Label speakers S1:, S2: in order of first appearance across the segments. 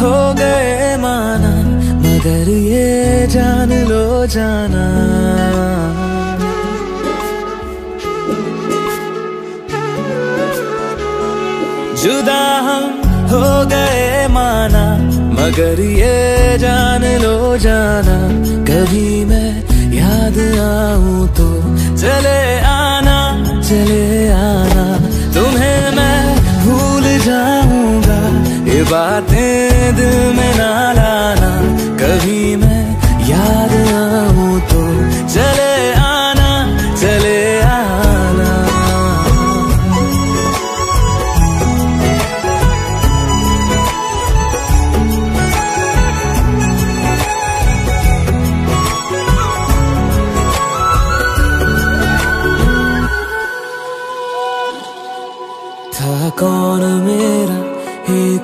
S1: हो गए माना, मगर ये जान लो जाना। जुदा हम हो गए माना, मगर ये जान लो जाना। कभी मैं ये बातें दिल में ना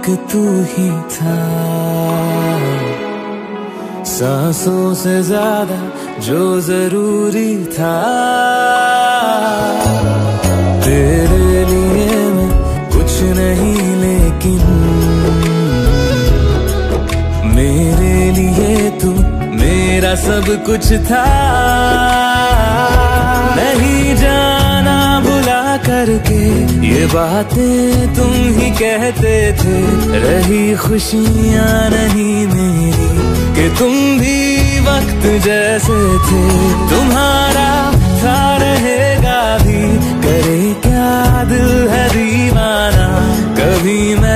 S1: एक तू ही था। सांसों से ज़्यादा जो ज़रूरी था। तेरे लिए मैं कुछ नहीं, लेकिन मेरे लिए तू मेरा सब कुछ था। करके ये बातें तुम ही कहते थे। रही खुशियाँ नहीं मेरी, कि तुम भी वक्त जैसे थे। तुम्हारा था रहेगा भी, करे क्या दिल है दीवाना? कभी मैं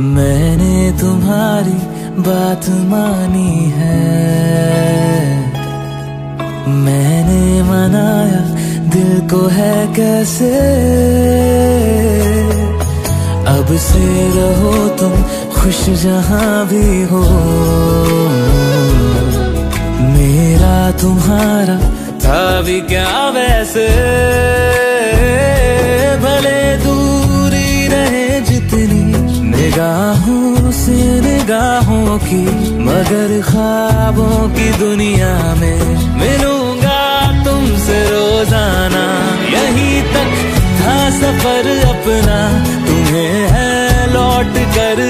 S1: मैंने तुम्हारी बात मानी है। मैंने मनाया दिल को है कैसे? अब से रहो तुम खुश जहाँ भी हो। मेरा तुम्हारा था भी क्या वैसे? भले दूरी रहे निगाहों से निगाहों की, मगर ख्वाबों की दुनिया में मिलूँगा तुमसे रोज़ाना। यहीं तक था सफ़र अपना, तुम्हें है लौट कर